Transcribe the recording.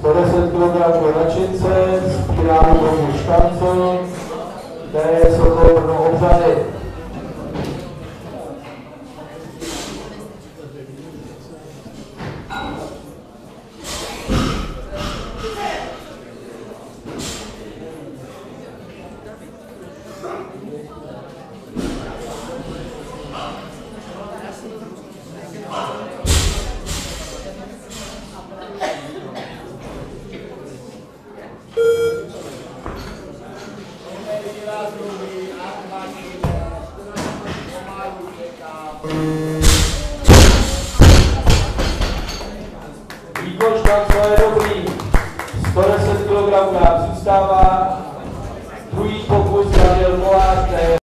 110 kg račice, spirální bohu škancel, které jsou to obřady. Výkočka, co je dobrý, 110 kg nám zůstává,